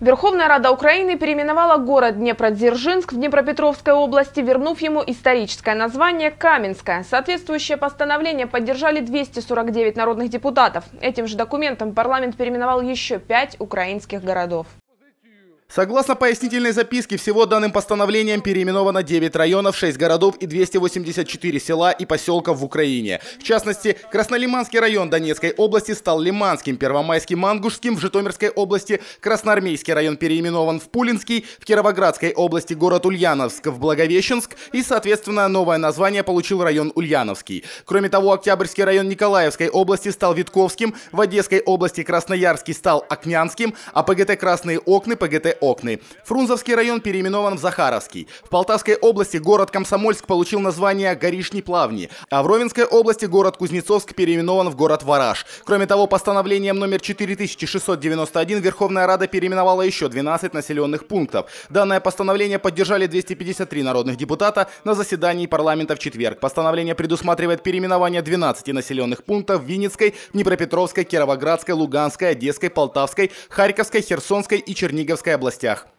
Верховная Рада Украины переименовала город Днепродзержинск в Днепропетровской области, вернув ему историческое название Каменское. Соответствующее постановление поддержали 249 народных депутатов. Этим же документом парламент переименовал еще пять украинских городов. Согласно пояснительной записке, всего данным постановлением переименовано 9 районов, 6 городов и 284 села и поселков в Украине. В частности, Краснолиманский район Донецкой области стал Лиманским, Первомайский Мангушским, в Житомирской области Красноармейский район переименован в Пулинский, в Кировоградской области город Ульяновск в Благовещенск и, соответственно, новое название получил район Ульяновский. Кроме того, Октябрьский район Николаевской области стал Витковским, в Одесской области Красноярский стал Окнянским, а ПГТ Красные Окны, ПГТ Окны. Фрунзовский район переименован в Захаровский. В Полтавской области город Комсомольск получил название Горишни Плавни, а в Ровенской области город Кузнецовск переименован в город Вараж. Кроме того, постановлением номер 4691 Верховная Рада переименовала еще 12 населенных пунктов. Данное постановление поддержали 253 народных депутата на заседании парламента в четверг. Постановление предусматривает переименование 12 населенных пунктов Винницкой, Днепропетровской, Кировоградской, Луганской, Одесской, Полтавской, Харьковской, Херсонской и Черниговской областях.